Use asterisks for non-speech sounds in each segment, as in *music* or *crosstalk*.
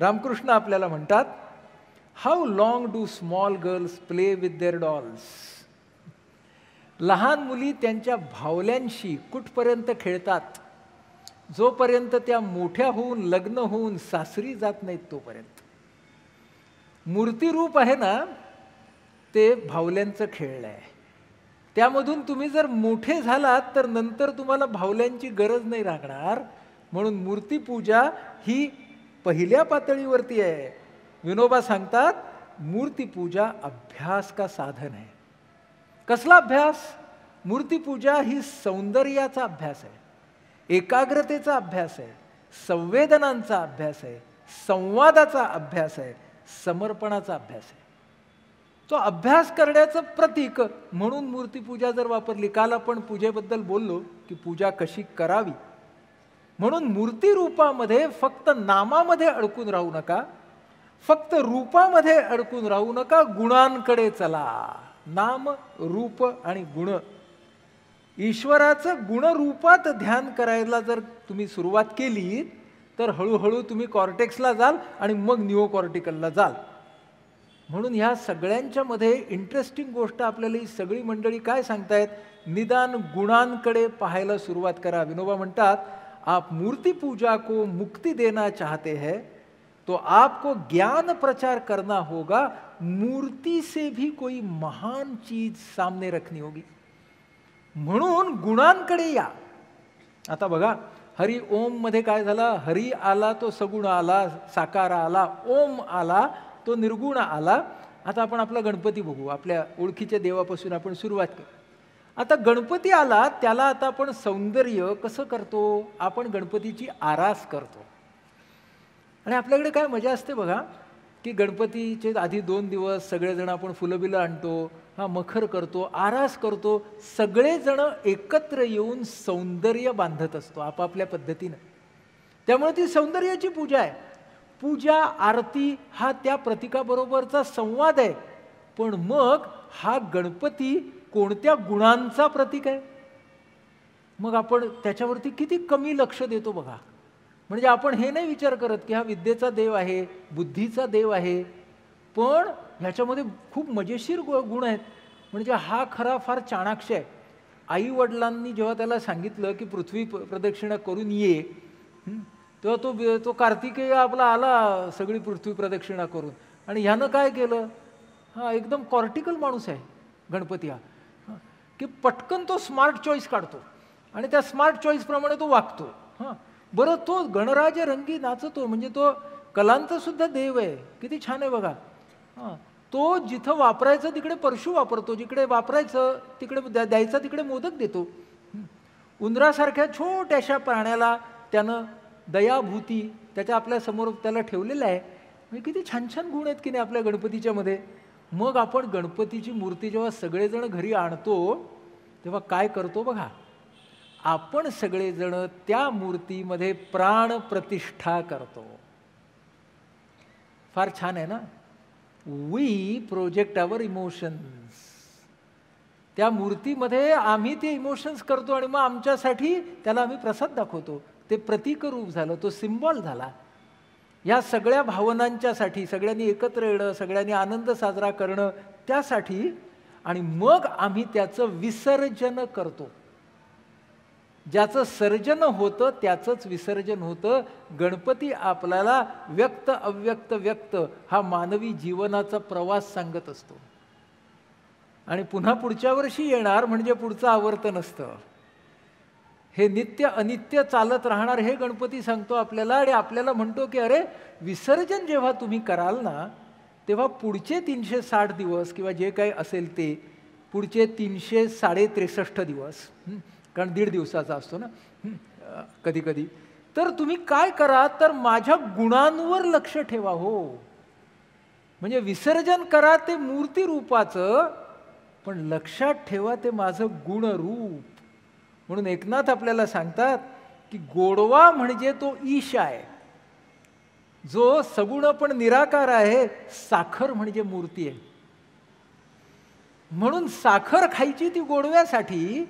रामकृष्ण आपल्याला म्हणतात how long do small girls play with their dolls लहान मुली त्यांच्या भावल्यांशी कुठपर्यंत खेळतात? जोपर्यंत त्या मोठ्या होऊन लग्न होऊन सासरी जात नाहीत तोपर्यंत. मूर्तिरूप आहे ना ते भावल्यांचं खेळलं आहे. त्यामधून तुम्ही जर मोठे झालात तर नंतर तुम्हाला भावल्यांची गरज नाही लागणार म्हणून मूर्तीपूजा ही पहिल्या पातळीवरती आहे. विनोबा सांगतात मूर्तीपूजा अभ्यास का साधन आहे कसला अभ्यास? मूर्तीपूजा ही सौंदर्याचा अभ्यास आहे. एकाग्रतेचा अभ्यास आहे. संवेदनांचा अभ्यास आहे. संवादाचा अभ्यास आहे. समर्पणाचा अभ्यास आहे. तो अभ्यास करण्याचं प्रतीक म्हणून मूर्तीपूजा जर वापरली काल आपण पूजेबद्दल बोललो की पूजा कशी करावी म्हणून मूर्तिरूपामध्ये फक्त नामामध्ये अडकून राहू नका. फक्त रूपामध्ये अडकून राहू नका. गुणांकडे चला. नाम रूप आणि गुण. ईश्वराचं गुणरूपात ध्यान करायला जर तुम्ही सुरुवात केली तर हळूहळू तुम्ही कॉर्टेक्सला जाल आणि मग निओकॉर्टिकलला जाल. म्हणून ह्या सगळ्यांच्या मध्ये इंटरेस्टिंग गोष्ट आपल्याला ही सगळी मंडळी काय सांगतायत? निदान गुणांकडे पाहायला सुरुवात करा. विनोबा म्हणतात आप मूर्ति पूजा को मुक्ति देना चाहते हैं तो आपको ज्ञान प्रचार करना होगा मूर्ति से भी कोई महान चीज सामने रखनी होगी। म्हणून गुणांकडे या। आता बघा हरी ओममध्ये काय झालं? हरी आला तो सगुण आला साकार आला ओम आला तो निर्गुण आला. आता आपण आपला गणपती बघू आपल्या ओळखीच्या देवापासून आपण सुरुवात करू. आता गणपती आला त्याला आता आपण सौंदर्य कसं करतो? आपण गणपतीची आरास करतो. आणि आपल्याकडे काय मजा असते बघा की गणपतीचे आधी दोन दिवस सगळेजण आपण फुलं बिलं आणतो हा मखर करतो आरास करतो सगळेजण एकत्र येऊन सौंदर्य बांधत असतो आपापल्या पद्धतीनं. त्यामुळे ती सौंदर्याची पूजा आहे. पूजा आरती हा त्या प्रतीकाबरोबरचा संवाद आहे. पण मग हा गणपती कोणत्या गुणांचा प्रतीक आहे? मग आपण त्याच्यावरती किती कमी लक्ष देतो बघा. म्हणजे आपण हे नाही विचार करत की हा विद्येचा देव आहे बुद्धीचा देव आहे पण ह्याच्यामध्ये खूप मजेशीर गुण आहेत. म्हणजे हा खरा फार चाणाक्ष आहे. आई वडिलांनी जेव्हा त्याला सांगितलं की पृथ्वी प्रदक्षिणा करून ये तेव्हा तो तो कार्तिकेय आपला आला सगळी पृथ्वी प्रदक्षिणा करून. आणि ह्यानं काय केलं? हा एकदम कॉर्टिकल माणूस आहे गणपती हा. की पटकन तो स्मार्ट चॉईस काढतो. आणि त्या स्मार्ट चॉईसप्रमाणे तो वागतो. हां. बरं तो गणराज रंगी नाचतो म्हणजे तो कलांचासुद्धा देव आहे. किती छान आहे बघा. हां. तो जिथं वापरायचं तिकडे परशु वापरतो जिकडे वापरायचं तिकडे द्या द्यायचा तिकडे मोदक देतो. उंदरासारख्या छोट्याशा प्राण्याला त्यानं दयाभूती त्याच्या आपल्यासमोर त्याला ठेवलेलं आहे. म्हणजे किती छान छान गुण आहेत की नाही आपल्या गणपतीच्यामध्ये मग आपण गणपतीची मूर्ती जेव्हा सगळेजण घरी आणतो तेव्हा काय करतो बघा. आपण सगळेजण त्या मूर्तीमध्ये प्राण प्रतिष्ठा करतो. फार छान आहे ना? वी प्रोजेक्ट अवर इमोशन्स त्या मूर्तीमध्ये आम्ही ते इमोशन्स करतो आणि मग आमच्यासाठी त्याला आम्ही प्रसाद दाखवतो. ते प्रतीक रूप झालं तो सिम्बॉल झाला. या सगळ्या भावनांच्यासाठी सगळ्यांनी एकत्र येणं सगळ्यांनी आनंद साजरा करणं त्यासाठी आणि मग आम्ही त्याचं विसर्जन करतो. ज्याचं सर्जन होतं त्याचंच विसर्जन होतं. गणपती आपल्याला व्यक्त अव्यक्त व्यक्त हा मानवी जीवनाचा प्रवास सांगत असतो. आणि पुन्हा पुढच्या वर्षी येणार म्हणजे पुढचं आवर्तन असतं. हे नित्य अनित्य चालत राहणार हे गणपती सांगतो आपल्याला आणि आपल्याला म्हणतो की अरे विसर्जन जेव्हा तुम्ही कराल ना तेव्हा पुढचे तीनशे साठ दिवस किंवा जे काही असेल ते पुढचे तीनशे साडे त्रेसष्ट दिवस कारण दीड दिवसाचा असतो ना कधी कधी. तर तुम्ही काय करा तर माझ्या गुणांवर लक्ष ठेवा हो. म्हणजे विसर्जन करा ते मूर्ती रूपाचं पण लक्षात ठेवा ते माझं गुणरूप. म्हणून एकनाथ आपल्याला सांगतात की गोडवा म्हणजे तो ईश आहे. जो सगुण पण निराकार आहे साखर म्हणजे मूर्ती आहे. म्हणून साखर खायची ती गोडव्यासाठी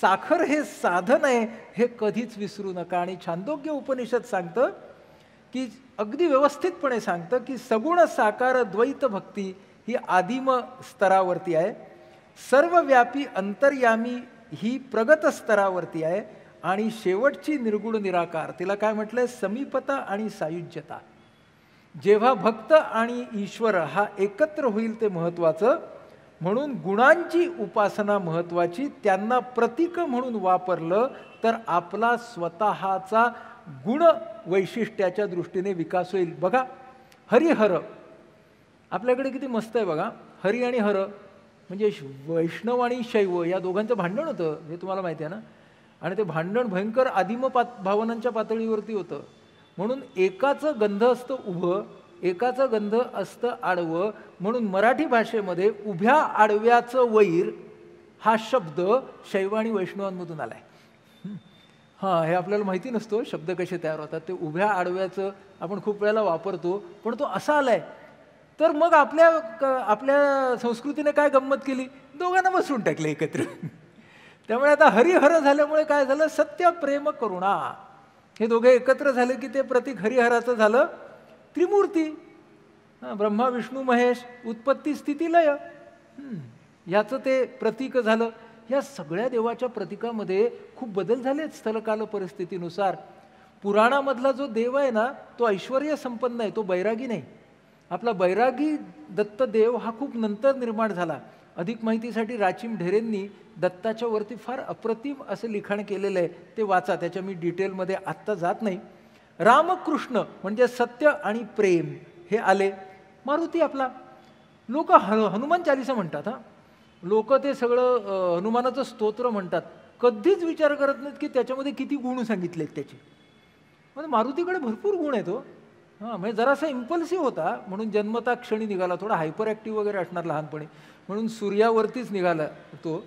साखर हे साधन आहे हे कधीच विसरू नका. आणि छांदोग्य उपनिषद सांगतं की अगदी व्यवस्थितपणे सांगतं की सगुण साकार द्वैत भक्ती ही आदिम स्तरावरती आहे. सर्वव्यापी अंतर्यामी ही प्रगत स्तरावरती आहे आणि शेवटची निर्गुण निराकार तिला काय म्हटलंय? समीपता आणि सायुज्यता. जेव्हा भक्त आणि ईश्वर हा एकत्र होईल ते महत्त्वाचं म्हणून गुणांची उपासना महत्त्वाची त्यांना प्रतीक म्हणून वापरलं तर आपला स्वतःचा गुण वैशिष्ट्याच्या दृष्टीने विकास होईल. बघा हरिहर. आपल्याकडे किती मस्त आहे बघा. हरी आणि हर. म्हणजे वैष्णव आणि शैव या दोघांचं भांडण होतं हे तुम्हाला माहिती आहे ना? आणि ते भांडण भयंकर आदिम पात भावनांच्या पातळीवरती होतं. म्हणून एकाचं गंध असतं उभं एकाचं गंध असतं आडवं. म्हणून मराठी भाषेमध्ये उभ्या आडव्याचं वैर हा शब्द शैव आणि वैष्णवांमधून आला आहे हां हे आपल्याला माहिती नसतो शब्द कसे तयार होतात. ते उभ्या आडव्याचं आपण खूप वेळेला वापरतो पण तो असा आला आहे तर मग आपल्या आपल्या संस्कृतीने काय गंमत केली? दोघांना बसून टाकले एकत्र. त्यामुळे आता हरिहर झाल्यामुळे काय झालं? सत्य प्रेम करुणा. हे दोघे एकत्र झाले की ते प्रतीक हरिहराचं झालं. त्रिमूर्ती. ब्रह्मा विष्णू महेश उत्पत्ती स्थिती लय. याचं ते प्रतीक झालं. या सगळ्या देवाच्या प्रतीकामध्ये खूप बदल झालेत स्थलकाल परिस्थितीनुसार. पुराणामधला जो देव आहे ना तो ऐश्वर संपन्न आहे तो बैरागी नाही. आपला बैरागी दत्तदेव हा खूप नंतर निर्माण झाला. अधिक माहितीसाठी राचीम ढेरेंनी दत्ताच्या वरती फार अप्रतिम असं लिखाण केलेलं आहे. ते वाचा त्याच्या मी डिटेलमध्ये आत्ता जात नाही. रामकृष्ण म्हणजे सत्य आणि प्रेम हे आले. मारुती आपला लोक हनुमान चालिसा म्हणतात हा. लोक ते सगळं हनुमानाचं स्तोत्र म्हणतात. कधीच विचार करत नाहीत की त्याच्यामध्ये किती गुण सांगितलेत त्याचे. म्हणजे मारुतीकडे भरपूर गुण आहेत हो. हां म्हणजे जरासा इम्पल्सिव्ह होता. म्हणून जन्मता क्षणी निघाला. थोडा हायपर ॲक्टिव्ह वगैरे असणार लहानपणी. म्हणून सूर्यावरतीच निघाला तो.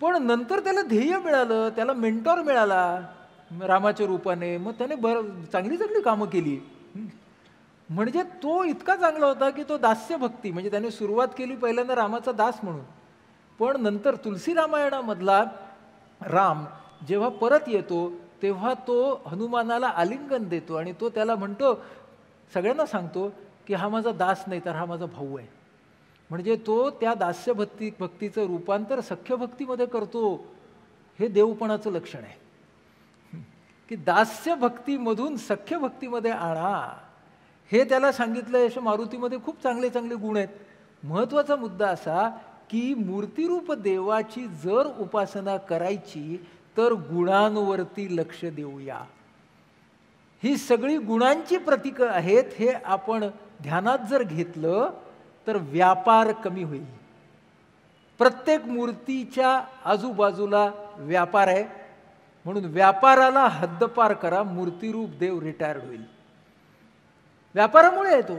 पण नंतर त्याला ध्येय मिळालं. त्याला मेंटॉर मिळाला. रामाच्या रूपाने. मग त्याने बर चांगली चांगली कामं केली. म्हणजे तो इतका चांगला होता की तो दास्य भक्ती. म्हणजे त्याने सुरुवात केली पहिल्यांदा रामाचा दास म्हणून. पण नंतर तुलसी रामायणामधला राम जेव्हा परत येतो तेव्हा तो हनुमानाला आलिंगन देतो आणि तो त्याला म्हणतो सगळ्यांना सांगतो की हा माझा दास नाही तर हा माझा भाऊ आहे. म्हणजे तो त्या दास्य भक्ती भक्तीचं रूपांतर सख्य भक्तीमध्ये करतो हे देवपणाचं लक्षण आहे. की दास्य भक्तीमधून सख्य भक्तीमध्ये आणा. हे त्याला सांगितलं अशा मारुतीमध्ये खूप चांगले चांगले गुण आहेत. महत्त्वाचा मुद्दा असा की मूर्तिरूप देवाची जर उपासना करायची तर गुणांवरती लक्ष देऊया. ही सगळी गुणांची प्रतीकं आहेत हे आपण ध्यानात जर घेतलं तर व्यापार कमी होईल. प्रत्येक मूर्तीच्या आजूबाजूला व्यापार आहे. म्हणून व्यापाराला हद्दपार करा मूर्तिरूप देव रिटायर्ड होईल. व्यापारामुळे येतो.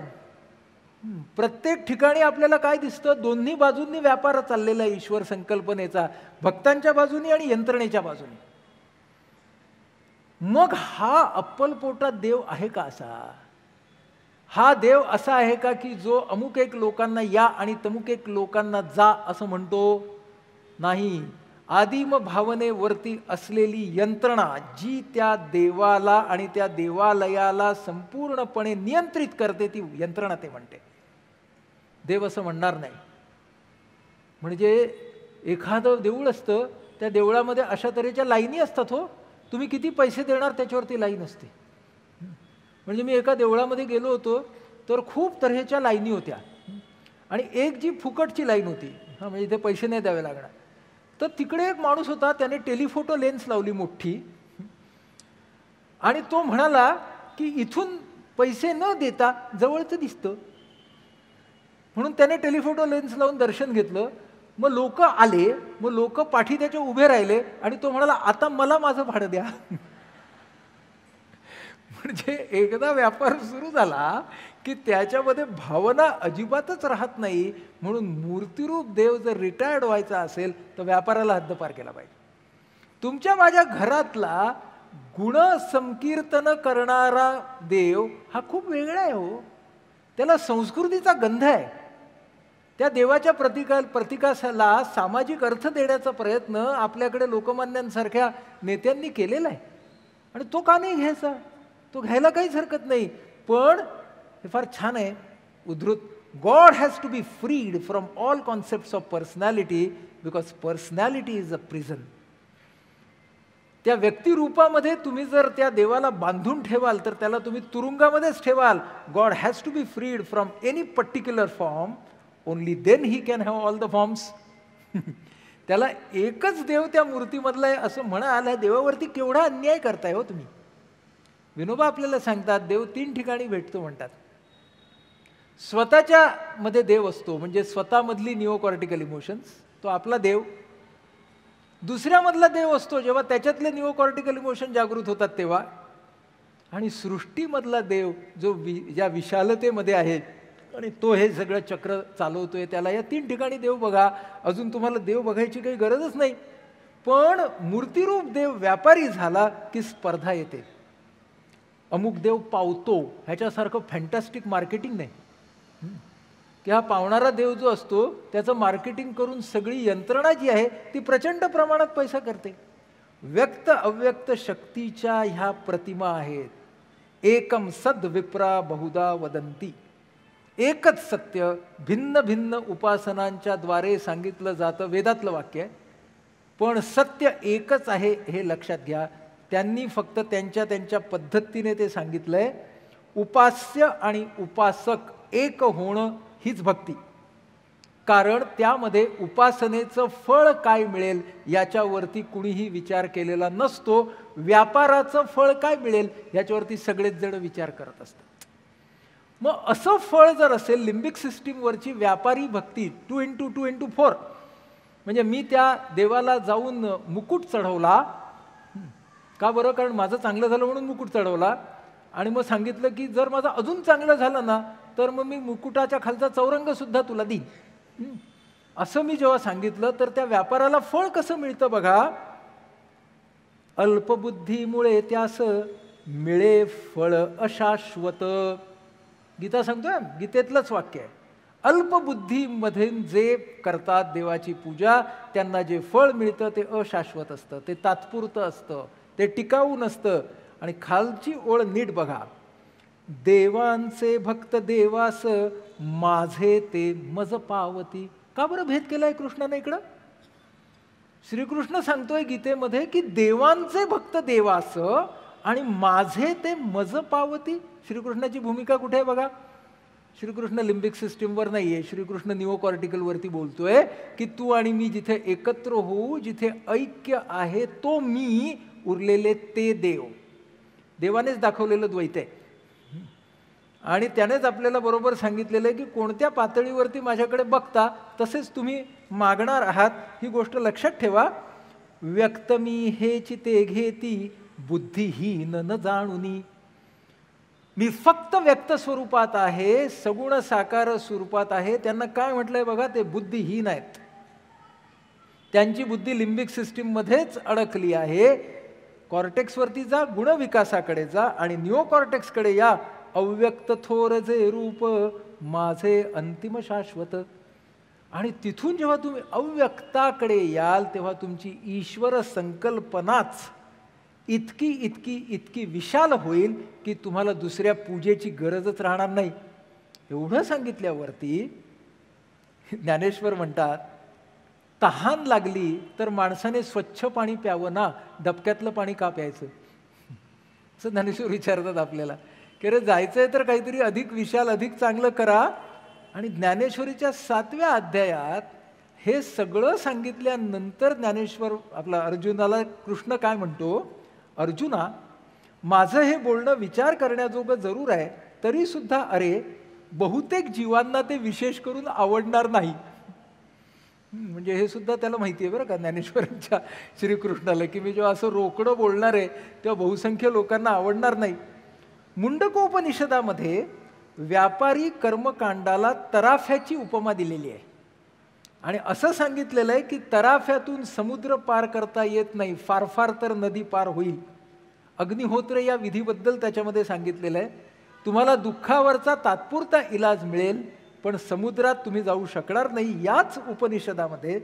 प्रत्येक ठिकाणी आपल्याला काय दिसतं? दोन्ही बाजूंनी व्यापार चाललेला आहे ईश्वर संकल्पनेचा. भक्तांच्या बाजूनी आणि यंत्रणेच्या बाजूनी. मग हा अप्पलपोटा देव आहे का असा? हा देव असा आहे का की जो अमुक एक लोकांना या आणि तमुक एक लोकांना जा असं म्हणतो? नाही. आदिम भावनेवरती असलेली यंत्रणा जी त्या देवाला आणि त्या देवालयाला संपूर्णपणे नियंत्रित करते ती यंत्रणा ते म्हणते. देव असं म्हणणार नाही. म्हणजे एखादं देऊळ असतं त्या देवळामध्ये अशा तऱ्हेच्या लाईनी असतात हो. तुम्ही किती पैसे देणार त्याच्यावरती लाईन असते. म्हणजे मी एका देवळामध्ये गेलो होतो तर खूप तऱ्हेच्या लाईनी होत्या. आणि एक जी फुकटची लाईन होती हां म्हणजे इथे पैसे नाही द्यावे लागणार. तर तिकडे एक माणूस होता त्याने टेलिफोटो लेन्स लावली मोठी. आणि तो म्हणाला की इथून पैसे न देता जवळचं दिसतं. म्हणून त्याने टेलिफोटो लेन्स लावून दर्शन घेतलं. मग लोक आले मग लोक पाठी त्याच्या उभे राहिले आणि तो म्हणाला आता मला माझं भाडं द्या. *laughs* म्हणजे एकदा व्यापार सुरू झाला की त्याच्यामध्ये भावना अजिबातच राहत नाही. म्हणून मूर्तिरूप देव जर रिटायर्ड व्हायचा असेल तर व्यापाराला हद्दपार केला पाहिजे. तुमच्या माझ्या घरातला गुण संकीर्तन करणारा देव हा खूप वेगळा आहे हो. त्याला संस्कृतीचा गंध आहे. त्या देवाच्या प्रतिका प्रतिकासाला सामाजिक अर्थ देण्याचा प्रयत्न आपल्याकडे लोकमान्यांसारख्या नेत्यांनी केलेला आहे. आणि तो का नाही घ्यायचा? तो घ्यायला काहीच हरकत नाही. पण हे फार छान आहे. उद्धृत God has to be freed from all concept of personality because personality is a prison त्या व्यक्तिरूपामध्ये तुम्ही जर त्या देवाला बांधून ठेवाल तर त्याला तुम्ही तुरुंगामध्येच ठेवाल. God has to be freed from any particular form only then he can have all the forms त्याला एकच देव त्या मूर्तीमधला आहे असं म्हणाल ह्या देवावरती केवढा अन्याय करताय हो तुम्ही. विनोबा आपल्याला सांगतात देव तीन ठिकाणी भेटतो म्हणतात. स्वतःच्या मध्ये देव असतो म्हणजे स्वतःमधली निओकॉर्टिकल इमोशन्स तो आपला देव. दुसऱ्यामधला देव असतो जेव्हा त्याच्यातले निओकॉर्टिकल इमोशन जागृत होतात तेव्हा. आणि सृष्टीमधला देव जो वि ज्या विशालतेमध्ये आहे आणि तो हे सगळं चक्र चालवतोय त्याला या तीन ठिकाणी देव बघा. अजून तुम्हाला देव बघायची काही गरजच नाही. पण मूर्तिरूप देव व्यापारी झाला की स्पर्धा येते. अमुक देव पावतो ह्याच्यासारखं फॅन्टॅस्टिक मार्केटिंग नाही. की हा पावणारा देव जो असतो त्याचं मार्केटिंग करून सगळी यंत्रणा जी आहे ती प्रचंड प्रमाणात पैसा करते. व्यक्त अव्यक्त शक्तीच्या ह्या प्रतिमा आहेत. एकम सद विप्रा बहुदा वदंती एकच सत्य भिन्न भिन्न उपासनांच्या द्वारे सांगितलं जातं वेदातलं वाक्य आहे. पण सत्य एकच आहे हे लक्षात घ्या. त्यांनी फक्त त्यांच्या त्यांच्या पद्धतीने ते सांगितलं आहे उपास्य आणि उपासक एक होणं हीच भक्ती. कारण त्यामध्ये उपासनेचं फळ काय मिळेल याच्यावरती कुणीही विचार केलेला नसतो. व्यापाराचं फळ काय मिळेल याच्यावरती सगळेच जण विचार करत असतात. मग असं फळ जर असेल लिंबिक सिस्टीमवरची व्यापारी भक्ती two into two into four म्हणजे मी त्या देवाला जाऊन मुकुट चढवला. का बरं? कारण माझं चांगलं झालं म्हणून मुकुट चढवला. आणि मग सांगितलं की जर माझं अजून चांगलं झालं ना तर मग मी मुकुटाच्या खालचा चौरंगसुद्धा तुला देईन. असं मी जेव्हा सांगितलं तर त्या व्यापाराला फळ कसं मिळतं बघा? अल्पबुद्धीमुळे त्यास मिळे फळ अशाश्वत. गीता सांगतोय गीतेतलंच वाक्य आहे. अल्पबुद्धीमध्ये जे करतात देवाची पूजा त्यांना जे फळ मिळतं ते अशाश्वत असतं ते तात्पुरतं असतं ते टिकाऊ नसतं. आणि खालची ओळ नीट बघा. देवांचे भक्त देवास माझे ते मज पावती. का बरं भेद केलाय कृष्णाने इकडं? श्रीकृष्ण सांगतोय गीतेमध्ये की देवांचे भक्त देवास आणि माझे ते मज पावती श्रीकृष्णाची भूमिका कुठे आहे बघा? श्रीकृष्ण लिंबिक सिस्टीमवर नाही आहे श्रीकृष्ण निओकॉर्टिकलवरती बोलतोय की तू आणि मी जिथे एकत्र होऊ जिथे ऐक्य आहे तो मी उरलेले ते देव. देवानेच दाखवलेलं द्वैत आहे. आणि त्यानेच आपल्याला बरोबर सांगितलेलं आहे की कोणत्या पातळीवरती माझ्याकडे बघता तसेच तुम्ही मागणार आहात. ही गोष्ट लक्षात ठेवा. व्यक्त मी हे चिते घेती बुद्धिहीन न जाणुनी. मी फक्त व्यक्त स्वरूपात आहे सगुण साकार स्वरूपात आहे. त्यांना काय म्हटलंय बघा ते बुद्धिहीन आहेत. त्यांची बुद्धी लिंबिक सिस्टीममध्येच अडकली आहे. कॉर्टेक्सवरती जा गुणविकासाकडे जा आणि न्यू कॉर्टेक्सकडे या. अव्यक्त थोर जे रूप माझे अंतिम शाश्वत. आणि तिथून जेव्हा तुम्ही अव्यक्ताकडे याल तेव्हा तुमची ईश्वर संकल्पनाच इतकी इतकी इतकी विशाल होईल की तुम्हाला दुसऱ्या पूजेची गरजच राहणार नाही. एवढं सांगितल्यावरती ज्ञानेश्वर म्हणतात तहान लागली तर माणसाने स्वच्छ पाणी प्यावं ना? डबक्यातलं पाणी का प्यायचं? असं ज्ञानेश्वर विचारतात आपल्याला. की अरे जायचं आहे तर काहीतरी अधिक विशाल अधिक चांगलं करा. आणि ज्ञानेश्वरीच्या सातव्या अध्यायात हे सगळं सांगितल्यानंतर ज्ञानेश्वर आपला अर्जुनाला कृष्ण काय म्हणतो? अर्जुना माझं हे बोलणं विचार करण्याजोगं जरूर आहे तरीसुद्धा अरे बहुतेक जीवांना ते विशेष करून आवडणार नाही. म्हणजे हे सुद्धा त्याला माहिती आहे बरं का ज्ञानेश्वरांच्या श्रीकृष्णाला की मी जेव्हा असं रोकडं बोलणार आहे तेव्हा बहुसंख्य लोकांना आवडणार नाही. मुंडकोपनिषदामध्ये व्यापारी कर्मकांडाला तराफ्याची उपमा दिलेली आहे. आणि असं सांगितलेलं आहे की तराफ्यातून समुद्र पार करता येत नाही फार फार तर नदी पार होईल. अग्निहोत्र या विधीबद्दल त्याच्यामध्ये सांगितलेलं आहे. तुम्हाला दुःखावरचा तात्पुरता इलाज मिळेल पण समुद्रात तुम्ही जाऊ शकणार नाही. याच उपनिषदामध्ये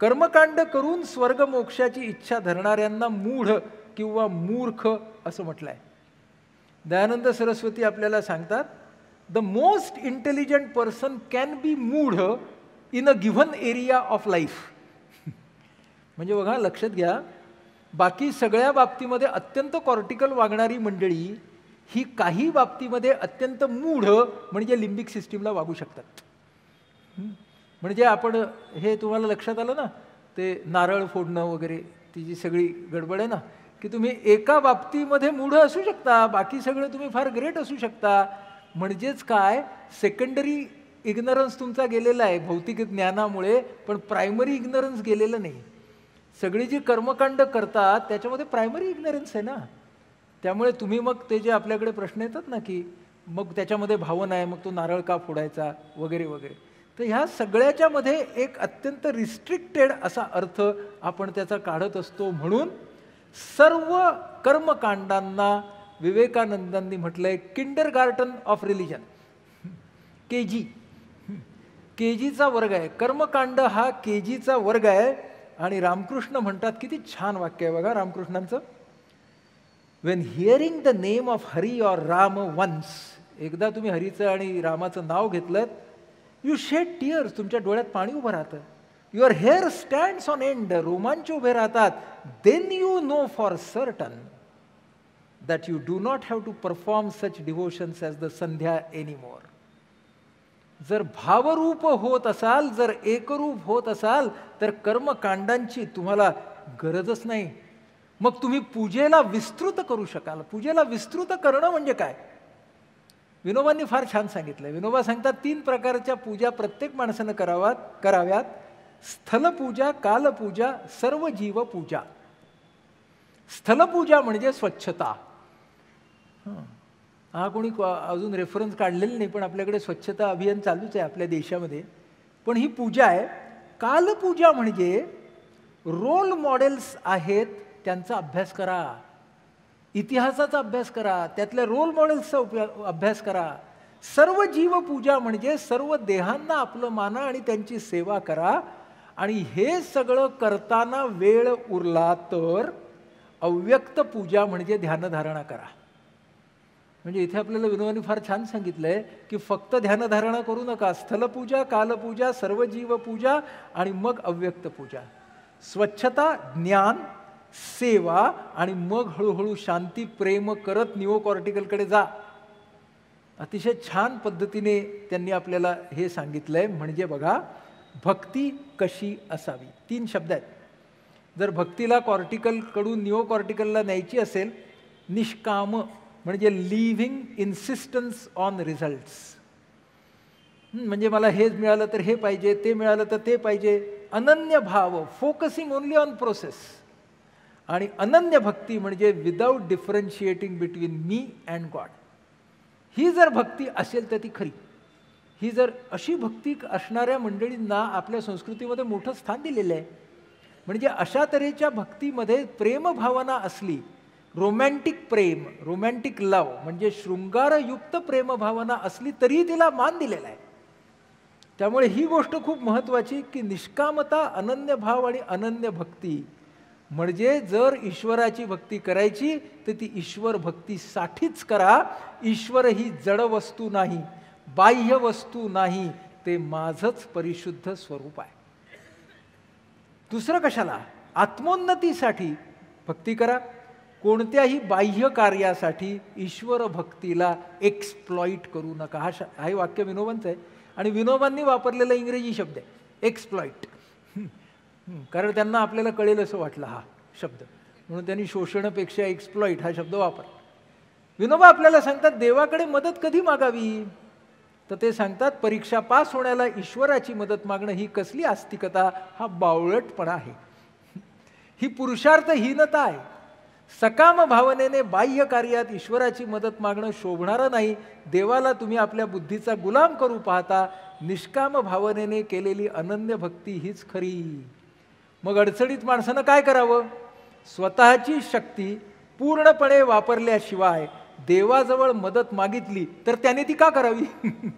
कर्मकांड करून स्वर्गमोक्षाची इच्छा धरणाऱ्यांना मूढ किंवा मूर्ख असं म्हटलं आहे दयानंद सरस्वती आपल्याला सांगतात the most intelligent person can be मूढ in a given area of life. म्हणजे बघा लक्षात घ्या बाकी सगळ्या बाबतीमध्ये अत्यंत कॉर्टिकल वागणारी मंडळी ही काही बाबतीमध्ये अत्यंत मूढ म्हणजे लिंबिक सिस्टीमला वागू शकतात. म्हणजे आपण हे तुम्हाला लक्षात आलं ना ते नारळ फोडणं वगैरे ती जी सगळी गडबड आहे ना की तुम्ही एका बाबतीमध्ये मूढ असू शकता बाकी सगळं तुम्ही फार ग्रेट असू शकता. म्हणजेच काय सेकंडरी इग्नरन्स तुमचा गेलेला आहे भौतिक ज्ञानामुळे पण प्रायमरी इग्नरन्स गेलेलं नाही. सगळी जी कर्मकांड करतात त्याच्यामध्ये प्रायमरी इग्नरन्स आहे ना. त्यामुळे तुम्ही मग ते जे आपल्याकडे प्रश्न येतात ना की मग त्याच्यामध्ये भावना आहे मग तो नारळ का फोडायचा वगैरे वगैरे. तर ह्या सगळ्याच्यामध्ये एक अत्यंत रिस्ट्रिक्टेड असा अर्थ आपण त्याचा काढत असतो म्हणून सर्व कर्मकांडांना विवेकानंदांनी म्हटलंय kindergarten of religion K G K जीचा वर्ग आहे. कर्मकांड हा के जीचा वर्ग आहे. आणि रामकृष्ण म्हणतात किती छान वाक्य आहे बघा रामकृष्णांचं. When hearing the name of Hari or Ram once एकदा तुम्ही हरीचं आणि रामाचं नाव घेतलं यू शेड टिअर्स तुमच्या डोळ्यात पाणी उभं राहतं. Your hair stands on end रोमांच उभे राहतात. Then you know for certain that you do not have to perform such devotions as the sandhya any more जर भावरूप होत असाल जर एकरूप होत असाल तर कर्मकांडांची तुम्हाला गरजच नाही. मग तुम्ही पूजेला विस्तृत करू शकाल. पूजेला विस्तृत करणं म्हणजे काय? विनोबांनी फार छान सांगितलं. विनोबा सांगतात तीन प्रकारच्या पूजा प्रत्येक माणसानं कराव्यात. कराव्यात स्थलपूजा कालपूजा सर्व जीव पूजा. स्थलपूजा म्हणजे स्वच्छता. हा कोणी अजून रेफरन्स काढलेलं नाही पण आपल्याकडे स्वच्छता अभियान चालूच आहे आपल्या देशामध्ये. पण ही पूजा आहे. कालपूजा म्हणजे रोल मॉडेल्स आहेत त्यांचा अभ्यास करा. इतिहासाचा अभ्यास करा. त्यातल्या रोल मॉडेल्सचा अभ्यास करा. सर्व जीवपूजा म्हणजे सर्व देहांना आपलं माना आणि त्यांची सेवा करा. आणि हे सगळं करताना वेळ उरला तर अव्यक्त पूजा म्हणजे ध्यानधारणा करा. म्हणजे इथे आपल्याला विनोदाने फार छान सांगितलंय की फक्त ध्यानधारणा करू नका. स्थलपूजा कालपूजा सर्व जीव पूजा आणि मग अव्यक्त पूजा स्वच्छता ज्ञान सेवा आणि मग हळूहळू शांती प्रेम करत निओकॉर्टिकलकडे जा. अतिशय छान पद्धतीने त्यांनी आपल्याला हे सांगितलंय. म्हणजे बघा भक्ती कशी असावी? तीन शब्द आहेत. जर भक्तीला कॉर्टिकलकडून निओकॉर्टिकलला न्यायची असेल निष्काम म्हणजे लिव्हिंग इन्सिस्टन्स ऑन रिझल्ट्स. म्हणजे मला हेच मिळालं तर हे पाहिजे ते मिळालं तर ते पाहिजे. अनन्य भाव फोकसिंग ओनली ऑन प्रोसेस आणि अनन्य भक्ती म्हणजे विदाऊट डिफरन्शिएटिंग बिटवीन मी अँड गॉड ही जर भक्ती असेल तर ती खरी. ही जर अशी भक्ती असणाऱ्या मंडळींना आपल्या संस्कृतीमध्ये मोठं स्थान दिलेलं आहे. म्हणजे अशा तऱ्हेच्या भक्तीमध्ये प्रेमभावना असली रोमॅन्टिक प्रेम रोमॅन्टिक लव म्हणजे शृंगारयुक्त प्रेमभावना असली तरीही तिला मान दिलेला आहे. त्यामुळे ही गोष्ट खूप महत्त्वाची की निष्कामता अनन्य भाव आणि अनन्य भक्ती. म्हणजे जर ईश्वराची भक्ती करायची तर ती ईश्वर भक्तीसाठीच करा. ईश्वर ही जड वस्तू नाही बाह्य वस्तू नाही ते माझंच परिशुद्ध स्वरूप आहे. दुसरं कशाला? आत्मोन्नतीसाठी भक्ती करा. कोणत्याही बाह्य कार्यासाठी ईश्वर भक्तीला एक्सप्लॉईट करू नका. हा श हे वाक्य विनोबांचं आहे. आणि विनोबांनी वापरलेला इंग्रजी शब्द आहे एक्सप्लॉईट कारण त्यांना आपल्याला कळेल असं वाटलं हा शब्द. म्हणून त्यांनी शोषणापेक्षा एक्सप्लॉईट हा शब्द वापरला. विनोबा आपल्याला सांगतात देवाकडे मदत कधी मागावी? तर ते सांगतात परीक्षा पास होण्याला ईश्वराची मदत मागणं ही कसली आस्तिकता? हा बावळटपणा आहे. ही पुरुषार्थहीनता आहे. सकाम भावनेने बाह्य कार्यात ईश्वराची मदत मागणं शोभणारं नाही. देवाला तुम्ही आपल्या बुद्धीचा गुलाम करू पाहता. निष्काम भावनेने केलेली अनन्य भक्ती हीच खरी. मग अडचणीत माणसानं काय करावं? स्वतःची शक्ती पूर्णपणे वापरल्याशिवाय देवाजवळ मदत मागितली तर त्याने ती का करावी? *laughs*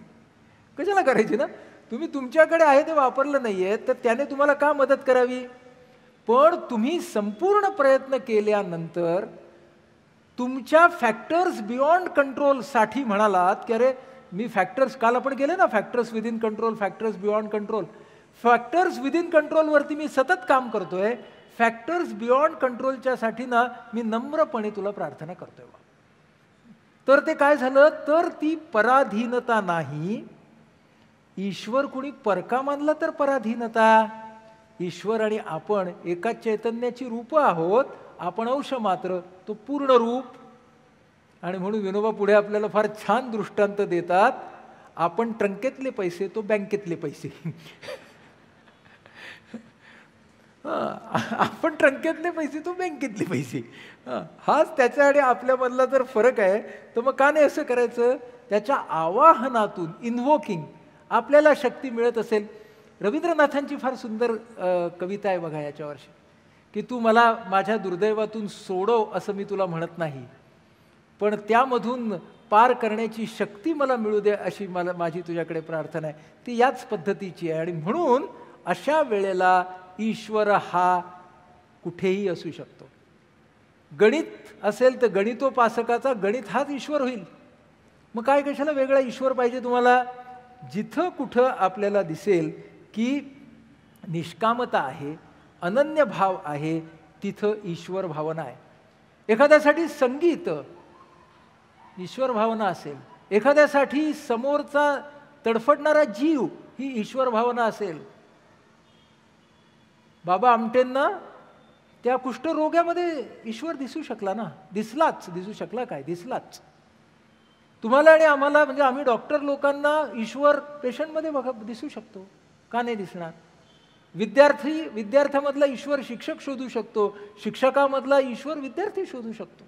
कशाला करायची ना? तुम्ही तुमच्याकडे आहे ते वापरलं नाही आहे तर त्याने तुम्हाला का मदत करावी? पण तुम्ही संपूर्ण प्रयत्न केल्यानंतर तुमच्या फॅक्टर्स बियॉन्ड कंट्रोलसाठी म्हणालात की अरे मी फॅक्टर्स काल आपण गेले ना factors within control factors beyond control factors within कंट्रोलवरती मी सतत काम करतोय. फॅक्टर्स बियॉन्ड कंट्रोलच्यासाठी ना मी नम्रपणे तुला प्रार्थना करतोय तर ते काय झालं? तर ती पराधीनता नाही. ईश्वर कुणी परका मानला तर पराधीनता. ईश्वर आणि आपण एका चैतन्याची रूपं आहोत आपण अंश मात्र तो पूर्ण रूप. आणि म्हणून विनोबा पुढे आपल्याला फार छान दृष्टांत देतात आपण ट्रंकेतले पैसे तो बँकेतले पैसे. *laughs* आपण ट्रंकेतले पैसे तो बँकेतले पैसे. हाच त्याच्या आणि आपल्यामधला जर फरक आहे तर मग का नाही असं करायचं? त्याच्या आवाहनातून इन्व्होकिंग आपल्याला शक्ती मिळत असेल. रवींद्रनाथांची फार सुंदर कविता आहे बघा याच्यावरची की तू मला माझ्या दुर्दैवातून सोडव असं मी तुला म्हणत नाही. पण त्यामधून पार करण्याची शक्ती मला मिळू दे अशी मला माझी तुझ्याकडे प्रार्थना आहे. ती याच पद्धतीची आहे. आणि म्हणून अशा वेळेला ईश्वर हा कुठेही असू शकतो. गणित असेल तर गणितोपासकाचा गणित हाच ईश्वर होईल. मग काय कशाला वेगळा ईश्वर पाहिजे तुम्हाला? जिथं कुठं आपल्याला दिसेल की निष्कामता आहे अनन्य भाव आहे तिथं ईश्वर भावना आहे. एखाद्यासाठी संगीत ईश्वर भावना असेल. एखाद्यासाठी समोरचा तडफडणारा जीव ही ईश्वर भावना असेल. बाबा आमटेंना त्या कुष्ठरोग्यामध्ये ईश्वर दिसू शकला ना? दिसलाच. दिसू शकला काय? दिसलाच. तुम्हाला आणि आम्हाला म्हणजे आम्ही डॉक्टर लोकांना ईश्वर पेशंटमध्ये बघा दिसू शकतो. का नाही दिसणार? विद्यार्थी विद्यार्थ्यामधला ईश्वर शिक्षक शोधू शकतो शिक्षकामधला ईश्वर विद्यार्थी शोधू शकतो.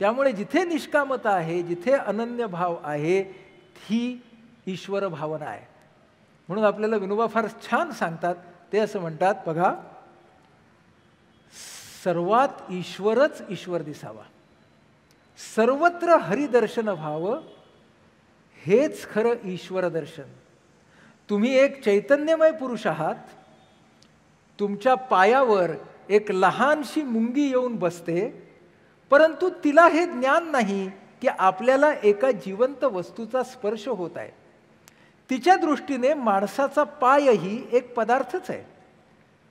त्यामुळे जिथे निष्कामता आहे जिथे अनन्य भाव आहे ही ईश्वर भावना आहे. म्हणून आपल्याला विनोबा फार छान सांगतात. ते असं म्हणतात बघा सर्वात ईश्वरच ईश्वर दिसावा. सर्वत्र हरिदर्शन व्हावं हेच खरं ईश्वर दर्शन. तुम्ही एक चैतन्यमय पुरुष आहात. तुमच्या पायावर एक लहानशी मुंगी येऊन बसते. परंतु तिला हे ज्ञान नाही की आपल्याला एका जिवंत वस्तूचा स्पर्श होत आहे. तिच्या दृष्टीने माणसाचा पायही एक पदार्थच आहे.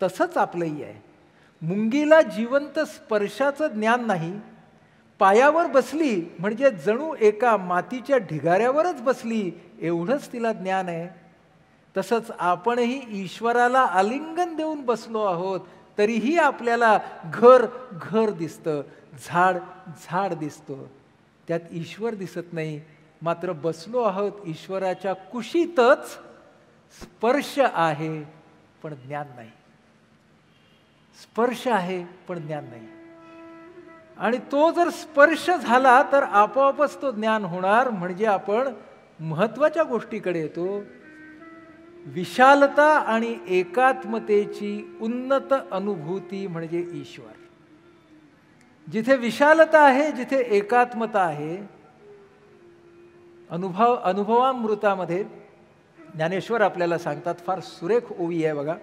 तसंच आपलंही आहे. मुंगीला जिवंत स्पर्शाचं ज्ञान नाही. पायावर बसली म्हणजे जणू एका मातीच्या ढिगाऱ्यावरच बसली एवढंच तिला ज्ञान आहे. तसंच आपणही ईश्वराला आलिंगन देऊन बसलो आहोत तरीही आपल्याला घर घर दिसतं झाड झाड दिसतं. त्यात ईश्वर दिसत नाही मात्र बसलो आहोत ईश्वराच्या कुशीतच स्पर्श आहे पण ज्ञान नाही. स्पर्श आहे पण ज्ञान नाही. आणि तो जर स्पर्श झाला तर आपोआपच तो ज्ञान होणार म्हणजे आपण महत्त्वाच्या गोष्टीकडे येतो. विशालता आणि एकात्मतेची उन्नत अनुभूती म्हणजे ईश्वर. जिथे विशालता आहे जिथे एकात्मता आहे अनुभव अनुभवामृतामध्ये ज्ञानेश्वर आपल्याला सांगतात फार सुरेख ओवी आहे बघा.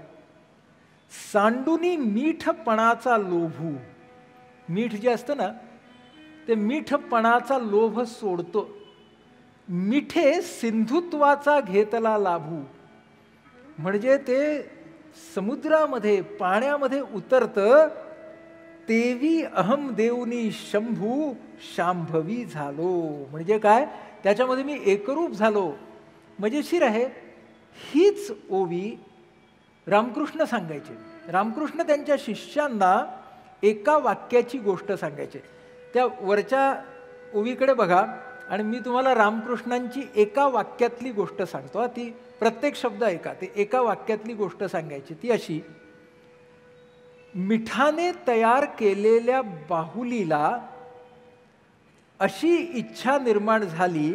सांडुनी मीठपणाचा लोभू. मीठ जे असतं ना ते मीठपणाचा लोभ सोडतो. मिठे सिंधुत्वाचा घेतला लाभू. म्हणजे ते समुद्रामध्ये पाण्यामध्ये उतरतं तेवी अहम देवनी शंभू शांभवी झालो. म्हणजे काय? त्याच्यामध्ये मी एकरूप झालो. म्हणजे मजेशीर आहे हीच ओवी रामकृष्ण सांगायचे. रामकृष्ण त्यांच्या शिष्यांना एका वाक्याची गोष्ट सांगायचे. त्या वरच्या ओवीकडे बघा आणि मी तुम्हाला रामकृष्णांची एका वाक्यातली गोष्ट सांगतो. ती प्रत्येक शब्द ऐका ते एका वाक्यातली गोष्ट सांगायची ती अशी मिठाने तयार केलेल्या बाहुलीला अशी इच्छा निर्माण झाली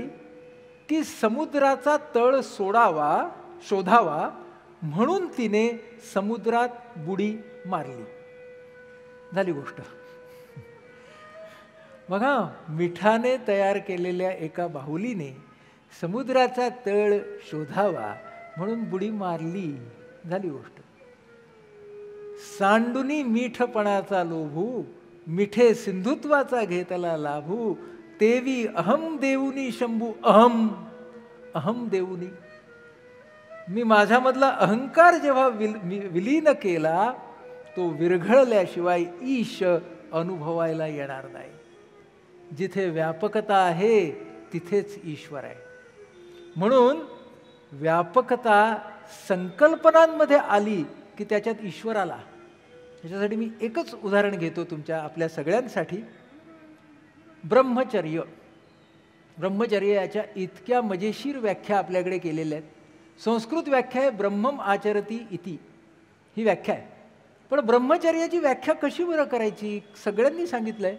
की समुद्राचा तळ सोडावा शोधावा म्हणून तिने समुद्रात बुडी मारली. झाली गोष्ट. बघा मिठाने तयार केलेल्या एका बाहुलीने समुद्राचा तळ शोधावा म्हणून बुडी मारली झाली गोष्ट. सांडुनी मीठपणाचा लोभू मिठे सिंधुत्वाचा घेतला लाभू तेवी अहम देऊनी शंभू अहम अहम देऊनी. मी माझ्यामधला अहंकार जेव्हा विल विलीन केला तो विरघळल्याशिवाय ईश अनुभवायला येणार नाही. जिथे व्यापकता आहे तिथेच ईश्वर आहे. म्हणून व्यापकता संकल्पनांमध्ये आली की त्याच्यात ईश्वर आला. त्याच्यासाठी मी एकच उदाहरण घेतो तुमच्या आपल्या सगळ्यांसाठी. ब्रह्मचर्य. ब्रह्मचर्य याच्या इतक्या मजेशीर व्याख्या आपल्याकडे केलेल्या आहेत. संस्कृत व्याख्या आहे ब्रह्मम आचरती इति. ही व्याख्या आहे. पण ब्रह्मचर्याची व्याख्या कशी बरं करायची? सगळ्यांनी सांगितलं आहे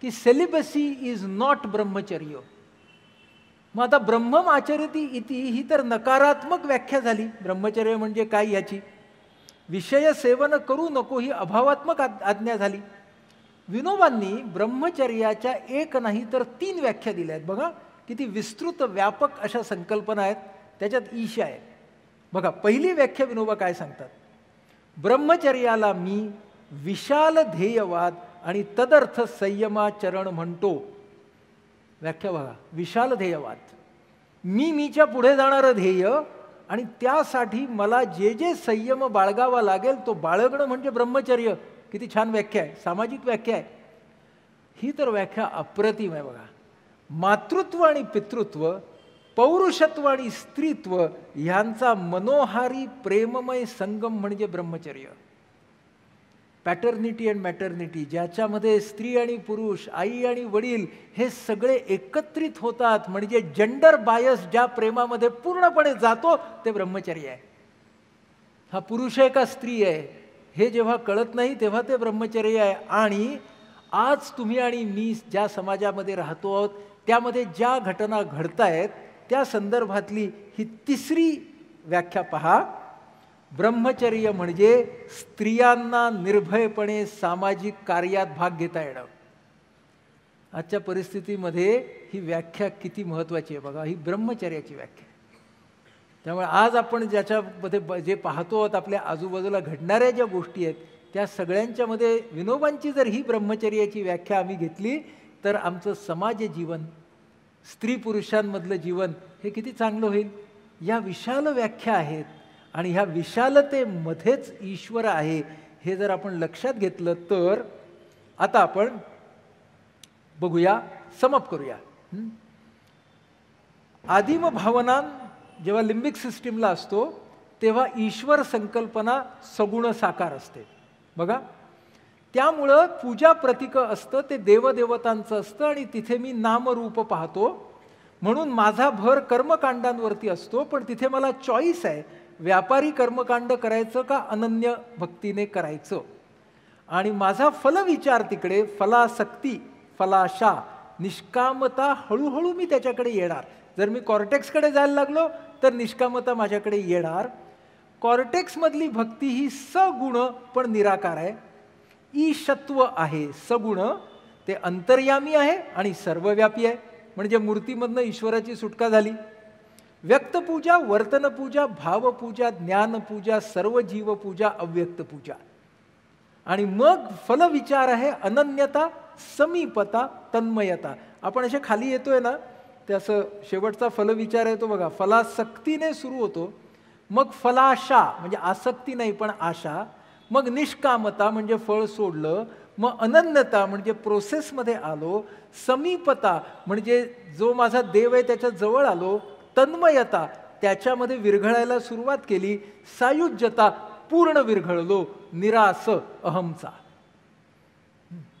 की सेलिबसी इज नॉट ब्रह्मचर्य. मग आता ब्रह्मम आचरती इति ही तर नकारात्मक व्याख्या झाली. ब्रह्मचर्य म्हणजे काय याची? विषय सेवन करू नको ही अभावात्मक आज्ञा झाली. विनोबांनी ब्रह्मचर्याच्या एक नाही तर तीन व्याख्या दिल्या आहेत. बघा किती विस्तृत व्यापक अशा संकल्पना आहेत. त्याच्यात ईश आहे. बघा पहिली व्याख्या विनोबा काय सांगतात? ब्रह्मचर्याला मी विशाल ध्येयवाद आणि तदर्थ संयमाचरण म्हणतो. व्याख्या बघा. विशाल ध्येयवाद. मी मीच्या पुढे जाणारं ध्येय आणि त्यासाठी मला जे जे संयम बाळगावा लागेल तो बाळगणं म्हणजे ब्रह्मचर्य. किती छान व्याख्या आहे. सामाजिक व्याख्या आहे. ही तर व्याख्या अप्रतिम आहे बघा. मातृत्व आणि पितृत्व पौरुषत्व आणि स्त्रीत्व ह्यांचा मनोहारी प्रेममय संगम म्हणजे ब्रह्मचर्य. पॅटर्निटी अँड मॅटर्निटी ज्याच्यामध्ये स्त्री आणि पुरुष आई आणि वडील हे सगळे एकत्रित होतात. म्हणजे जेंडर बायस ज्या प्रेमामध्ये पूर्णपणे जातो ते ब्रह्मचर्य आहे. हा पुरुष आहे का स्त्री आहे? हे जेव्हा कळत नाही तेव्हा ते ब्रह्मचर्य आहे. आणि आज तुम्ही आणि मी ज्या समाजामध्ये राहतो आहोत त्यामध्ये ज्या घटना घडत आहेत त्या संदर्भातली ही तिसरी व्याख्या पहा. ब्रह्मचर्य म्हणजे स्त्रियांना निर्भयपणे सामाजिक कार्यात भाग घेता येणं. आजच्या परिस्थितीमध्ये ही व्याख्या किती महत्त्वाची आहे बघा ही ब्रह्मचर्याची व्याख्या त्यामुळे आज आपण ज्याच्यामध्ये जे पाहतो आहोत आपल्या आजूबाजूला घडणाऱ्या ज्या गोष्टी आहेत त्या सगळ्यांच्यामध्ये विनोबांची जर ही ब्रह्मचर्याची व्याख्या आम्ही घेतली तर आमचं समाज जीवन स्त्री पुरुषांमधलं जीवन हे किती चांगलं होईल? या विशाल व्याख्या आहेत. आणि ह्या विशालतेमध्येच ईश्वर आहे हे जर आपण लक्षात घेतलं तर आता आपण बघूया समप करूया. आदिम भावना जेव्हा लिंबिक सिस्टीमला असतो तेव्हा ईश्वर संकल्पना सगुण साकार असते. बघा त्यामुळं पूजा प्रतीक असतं ते देवदेवतांचं असतं आणि तिथे मी नामरूप पाहतो. म्हणून माझा भर कर्मकांडांवरती असतो पण तिथे मला चॉईस आहे. व्यापारी कर्मकांड करायचं का अनन्य भक्तीने करायचं? आणि माझा फलविचार तिकडे फलासक्ती फलाशा निष्कामता हळूहळू मी त्याच्याकडे येणार. जर मी कॉर्टेक्सकडे जायला लागलो तर निष्कामता माझ्याकडे येणार. कॉर्टेक्समधली भक्ती ही सगुण पण निराकार आहे. ईशत्व आहे सगुण. ते अंतर्यामी आहे आणि सर्वव्यापी आहे. म्हणजे मूर्तीमधनं ईश्वराची सुटका झाली. व्यक्तपूजा वर्तनपूजा भावपूजा ज्ञानपूजा सर्व जीवपूजा अव्यक्त पूजा. आणि मग फलविचार आहे अनन्यता समीपता तन्मयता. आपण असे खाली येतोय ना त्याचं असं शेवटचा फलविचार आहे तो बघा. फलासक्तीने सुरू होतो. मग फलाशा म्हणजे आसक्ती नाही पण आशा. मग निष्कामता म्हणजे फळ सोडलं. मग अनन्यता म्हणजे प्रोसेसमध्ये आलो. समीपता म्हणजे जो माझा देव आहे त्याच्याजवळ आलो. तन्मयता त्याच्यामध्ये विरघळायला सुरुवात केली सायुज्यता पूर्ण विरघळलो निरास अहमचा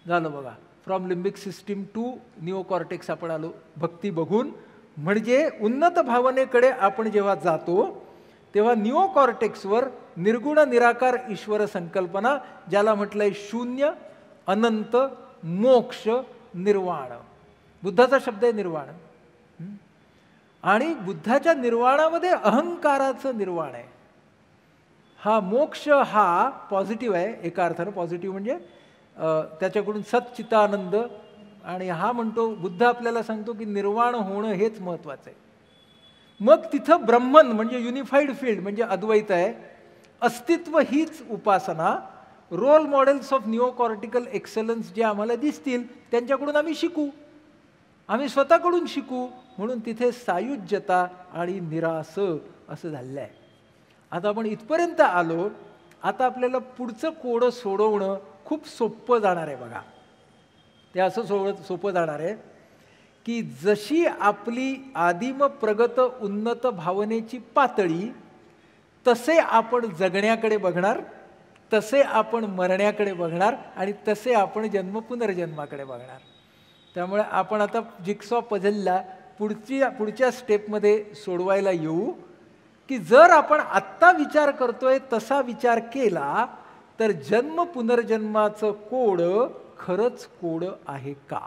झालं बघा. From limbic system to neocortex आपण आलो. भक्ती बघून. म्हणजे उन्नत भावनेकडे आपण जेव्हा जातो तेव्हा निओकॉर्टेक्सवर निर्गुण निराकार ईश्वर संकल्पना ज्याला म्हटलंय शून्य अनंत मोक्ष निर्वाण. बुद्धाचा शब्द आहे निर्वाण. आणि बुद्धाच्या निर्वाणामध्ये अहंकाराचं निर्वाण आहे. हा मोक्ष हा पॉझिटिव्ह आहे एका अर्थानं पॉझिटिव्ह म्हणजे त्याच्याकडून सच्चितानंद आणि हा म्हणतो बुद्ध आपल्याला सांगतो की निर्वाण होणं हेच महत्त्वाचं आहे. मग तिथं ब्रह्मन म्हणजे युनिफाईड फील्ड म्हणजे अद्वैत आहे. अस्तित्व हीच उपासना. Role models of neocortical excellence जे आम्हाला दिसतील त्यांच्याकडून आम्ही शिकू. आम्ही स्वतःकडून शिकू म्हणून तिथे सायुज्यता आणि निरास असं झालेलं आहे आता आपण इथपर्यंत आलो आता आपल्याला पुढचं कोडं सोडवणं खूप सोपं जाणार आहे बघा. ते असं सोड सोपं जाणार आहे की जशी आपली आदिम प्रगत उन्नत भावनेची पातळी तसे आपण जगण्याकडे बघणार तसे आपण मरण्याकडे बघणार आणि तसे आपण जन्म पुनर्जन्माकडे बघणार. त्यामुळे आपण आता जिक्सॉ पझलला पुढची पुढच्या स्टेपमध्ये सोडवायला येऊ की जर आपण आत्ता विचार करतोय तसा विचार केला तर जन्म पुनर्जन्माचं कोड खरंच कोड आहे का?